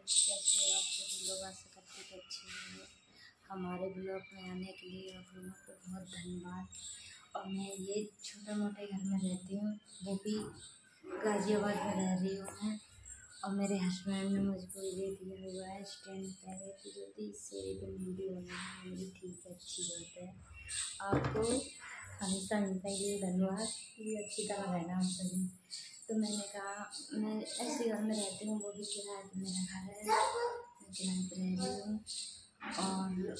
कैसे आप सभी लोग आशा करते कि अच्छे होंगे। हमारे ब्लॉग में आने के लिए आप लोगों को बहुत धन्यवाद। और मैं ये छोटे मोटे घर में रहती हूँ वो भी गाज़ियाबाद में रह रही हूँ मैं। और मेरे हस्बैंड ने मुझको ये दिया हुआ है स्टैंड पहले की जो थी इससे एकदम वीडियो मेरी ठीक है, अच्छी बात है। आपको हमेशा हमेशा ये धन्यवाद। अच्छी तरह रहना हम सभी। तो मैंने कहा, मैं ऐसे घर में रहती हूँ, वो भी किराए पर मेरा घर है। मैं किराए पर रह रही हूँ। और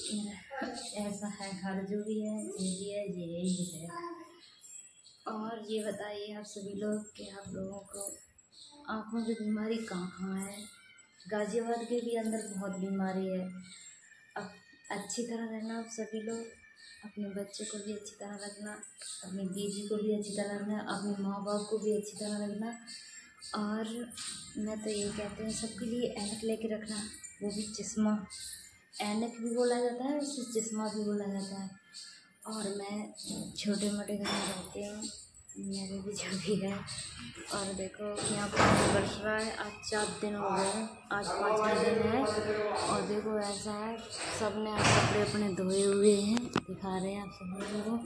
ऐसा है, घर जो भी है, ये भी है, ये यही है। और ये बताइए आप सभी लोग कि आप लोगों को आँखों की बीमारी कहाँ कहाँ है? गाज़ियाबाद के भी अंदर बहुत बीमारी है। अब अच्छी तरह रहना आप सभी लोग। अपने बच्चों को भी अच्छी तरह रखना, अपनी बीवी को भी अच्छी तरह रखना, अपने माँ बाप को भी अच्छी तरह रखना। और मैं तो ये कहते हैं, सबके लिए ऐनक लेके रखना, वो भी चश्मा ऐनक भी बोला जाता है, उसे चश्मा भी बोला जाता है। और मैं छोटे मोटे घर में रहती हूँ। मेरे भी जो भी है। और देखो, यहाँ पर बरस रहा है। आज चार दिन हो गए आज पाँचवा दिन है। और देखो, ऐसा है सबने आज कपड़े अपने धोए हुए हैं। दिखा रहे हैं आप सब लोगों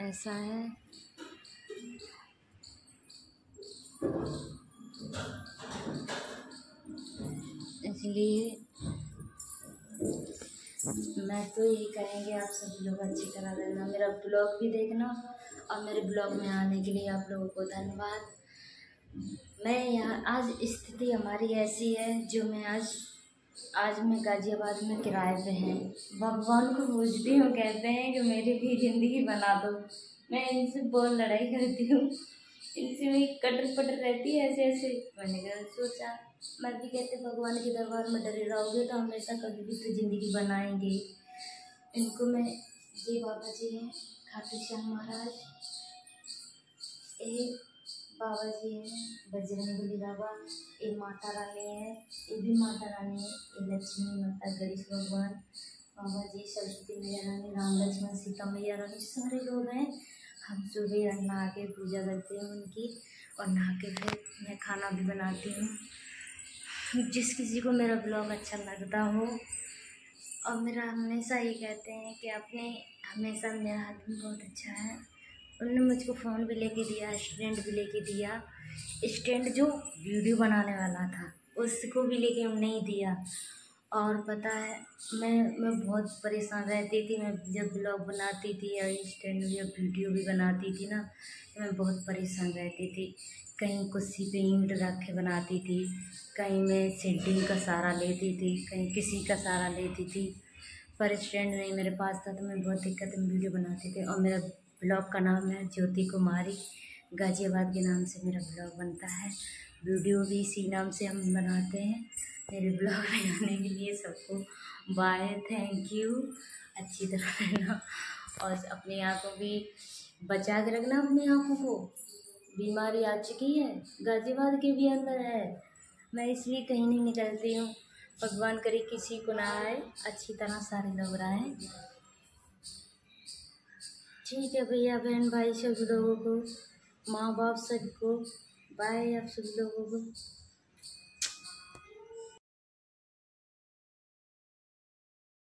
ऐसा है। इसलिए मैं तो यही कहेंगे आप सभी लोग अच्छी तरह रहना मेरा ब्लॉग भी देखना और मेरे ब्लॉग में आने के लिए आप लोगों को धन्यवाद। मैं यहाँ, आज स्थिति हमारी ऐसी है, जो मैं आज आज मैं गाज़ियाबाद में किराए पे हैं। भगवान को पूछती हूँ, कहते हैं कि मेरी भी ज़िंदगी बना दो। मैं इनसे बहुत लड़ाई करती हूँ। इनसे मेरी कटर पटर रहती है ऐसे ऐसे मैंने कहा, सोचा मैं भी कहते भगवान के दरबार में डरे रहोगे तो हमेशा कभी भी तो ज़िंदगी बनाएँगे। इनको मैं ये बाबा जी हैं, खाटू श्याम महाराज एक बाबा जी हैं, बजरंग बली बाबा ये माता रानी है, ये भी माता रानी है, ये लक्ष्मी माता, गणेश भगवान बाबा जी सरस्वती मैया रानी, राम लक्ष्मण, सीता मैया रानी, सारे लोग हैं। हम सुबह नहा के पूजा करते हैं उनकी और नहा के फिर मैं खाना भी बनाती हूँ। जिस किसी को मेरा ब्लॉग अच्छा लगता हो, और मेरा हमेशा ये कहते हैं कि आपने हमेशा मेरा आदमी बहुत अच्छा है। उन्होंने मुझको फ़ोन भी लेके दिया स्टैंड भी लेके दिया। स्टैंड जो वीडियो बनाने वाला था, उसको भी लेके ही दिया। और पता है, मैं मैं बहुत परेशान रहती थी, मैं जब ब्लॉग बनाती थी या इंस्टेंट या वीडियो भी बनाती थी ना तो मैं बहुत परेशान रहती थी। कहीं कुर्सी पे ईंट रख के बनाती थी, कहीं मैं सेंटिंग का सहारा लेती थी, कहीं किसी का सहारा लेती थी। पर स्टैंड नहीं, मेरे पास था तो मैं बहुत दिक्कत में वीडियो बनाती थी। और मेरा ब्लॉग का नाम है ज्योति कुमारी, गाज़ियाबाद के नाम से मेरा ब्लॉग बनता है। वीडियो भी इसी नाम से हम बनाते हैं। मेरे ब्लॉग में आने के लिए सबको बाय थैंक यू अच्छी तरह रहना और अपनी आँखों भी बचा के रखना अपनी आँखों को। बीमारी आ चुकी है, गाज़ियाबाद के भी अंदर है। मैं इसलिए कहीं नहीं निकलती हूँ। भगवान करे किसी को ना आए, अच्छी तरह सारे लोग रहें। ठीक है भैया, बहन भाई सभी लोगों को, माँ बाप सबको बाय आप सभी लोगों को।